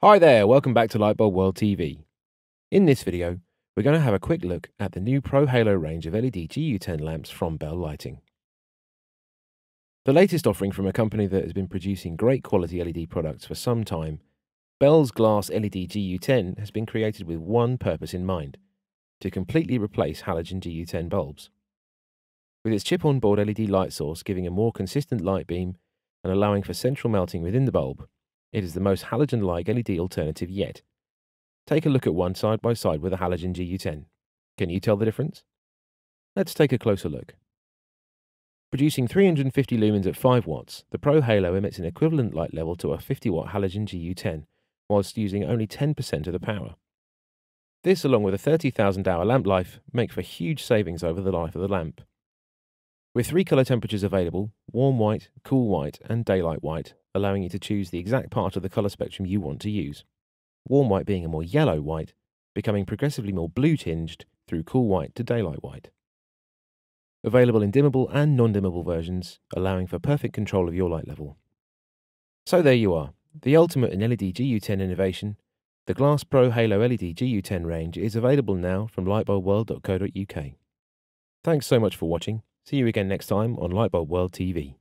Hi there, welcome back to Lightbulb World TV. In this video, we're going to have a quick look at the new Pro Halo range of LED GU10 lamps from Bell Lighting. The latest offering from a company that has been producing great quality LED products for some time, Bell's Glass LED GU10 has been created with one purpose in mind, to completely replace halogen GU10 bulbs. With its chip-on-board LED light source giving a more consistent light beam and allowing for central melting within the bulb, it is the most halogen-like LED alternative yet. Take a look at one side by side with a halogen GU10. Can you tell the difference? Let's take a closer look. Producing 350 lumens at 5 watts, the Pro Halo emits an equivalent light level to a 50 watt halogen GU10, whilst using only 10% of the power. This, along with a 30,000 hour lamp life, make for huge savings over the life of the lamp. With three colour temperatures available warm white, cool white, and daylight white allowing you to choose the exact part of the colour spectrum you want to use. Warm white being a more yellow white, becoming progressively more blue tinged through cool white to daylight white. Available in dimmable and non-dimmable versions, allowing for perfect control of your light level. So there you are, the ultimate in LED GU10 innovation. The Glass Pro Halo LED GU10 range is available now from lightbulbworld.co.uk. Thanks so much for watching. See you again next time on Lightbulb World TV.